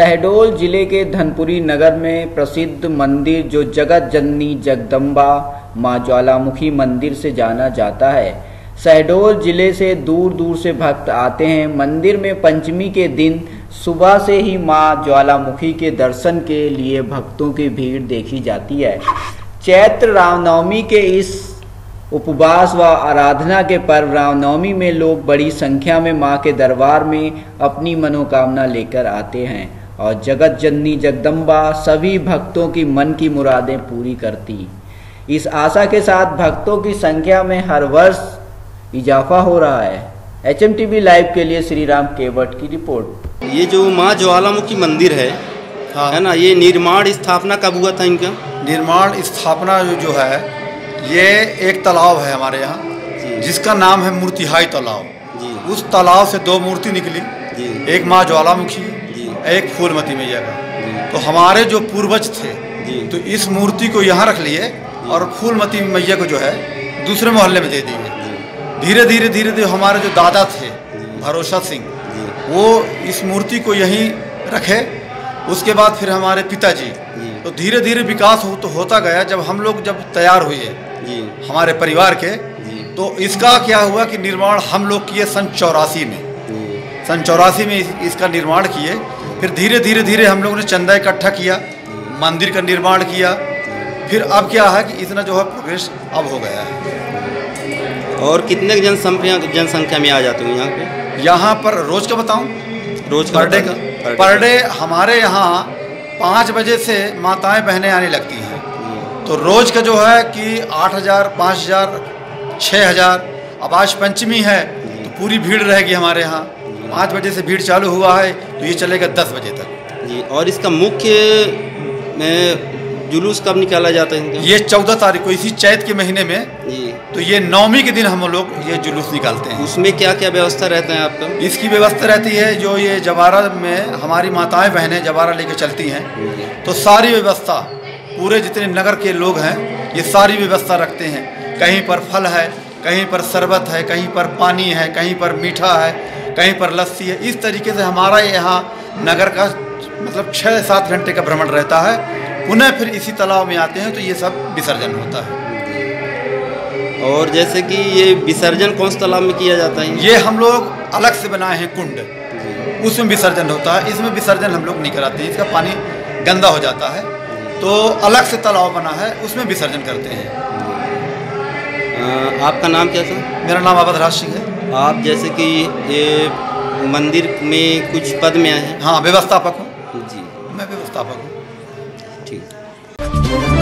शहडोल ज़िले के धनपुरी नगर में प्रसिद्ध मंदिर जो जगत जननी जगदम्बा माँ ज्वालामुखी मंदिर से जाना जाता है। शहडोल ज़िले से दूर दूर से भक्त आते हैं। मंदिर में पंचमी के दिन सुबह से ही माँ ज्वालामुखी के दर्शन के लिए भक्तों की भीड़ देखी जाती है। चैत्र रामनवमी के इस उपवास व आराधना के पर्व रामनवमी में लोग बड़ी संख्या में माँ के दरबार में अपनी मनोकामना लेकर आते हैं। और जगत जननी जगदम्बा सभी भक्तों की मन की मुरादें पूरी करती। इस आशा के साथ भक्तों की संख्या में हर वर्ष इजाफा हो रहा है। एच एम लाइव के लिए श्री राम केवट की रिपोर्ट। ये जो माँ ज्वालामुखी मंदिर है हाँ। है ना ये निर्माण स्थापना कब हुआ था इनका? निर्माण स्थापना जो जो है ये एक तालाब है हमारे यहाँ जिसका नाम है मूर्तिहाई तालाब। जी। उस तालाब से दो मूर्ति निकली जी। एक माँ ज्वालामुखी जी एक फूलमती मैया का तो हमारे जो पूर्वज थे तो इस मूर्ति को यहाँ रख लिए और फूलमती मैया को जो है दूसरे मोहल्ले में दे दिए। धीरे धीरे धीरे धीरे हमारे जो दादा थे भरोसा सिंह वो इस मूर्ति को यहीं रखे। उसके बाद फिर हमारे पिताजी तो धीरे धीरे विकास हो, तो होता गया। जब हम लोग जब तैयार हुए हमारे परिवार के तो इसका क्या हुआ कि निर्माण हम लोग किए सन चौरासी में। सन चौरासी में इस, इसका निर्माण किए। फिर धीरे धीरे धीरे हम लोगों ने चंदा इकट्ठा किया मंदिर का निर्माण किया। फिर अब क्या है कि इतना जो है प्रोग्रेस अब हो गया है। और कितने जनसंख्या जनसंख्या में आ जाते हो यहाँ पे? यहाँ पर रोज का बताऊँ? रोज पर डे का पर डे हमारे यहाँ पाँच बजे से माताएँ बहनें आने लगती हैं। तो रोज का जो है कि आठ हज़ार पाँच हज़ार छः हज़ार अब आज पंचमी है तो पूरी भीड़ रहेगी हमारे यहाँ। पाँच बजे से भीड़ चालू हुआ है तो ये चलेगा दस बजे तक। जी और इसका मुख्य जुलूस कब निकाला जाता है इनका? ये चौदह तारीख को इसी चैत के महीने में जी। तो ये नौमी के दिन हम लोग ये जुलूस निकालते हैं। उसमें क्या क्या व्यवस्था रहता है आपका? इसकी व्यवस्था रहती है जो ये जवारा में हमारी माताएँ बहनें जवारा लेके चलती हैं तो सारी व्यवस्था पूरे जितने नगर के लोग हैं ये सारी व्यवस्था रखते हैं। कहीं पर फल है कहीं पर शरबत है कहीं पर पानी है कहीं पर मीठा है कहीं पर लस्सी है। इस तरीके से हमारा यहाँ नगर का मतलब छः सात घंटे का भ्रमण रहता है। पुनः फिर इसी तालाब में आते हैं तो ये सब विसर्जन होता है। और जैसे कि ये विसर्जन कौन से तालाब में किया जाता है? ये हम लोग अलग से बनाए हैं कुंड। उसमें विसर्जन होता है। इसमें विसर्जन हम लोग नहीं कराते हैं। इसका पानी गंदा हो जाता है। तो अलग से तालाब बना है। उसमें विसर्जन करते हैं। आपका नाम क्या था मेरा नाम अवधराज सिंह है। आप जैसे कि ये मंदिर में कुछ पद में आए हैं? हाँ व्यवस्थापक हूँ। जी। मैं व्यवस्थापक हूँ। ठीक।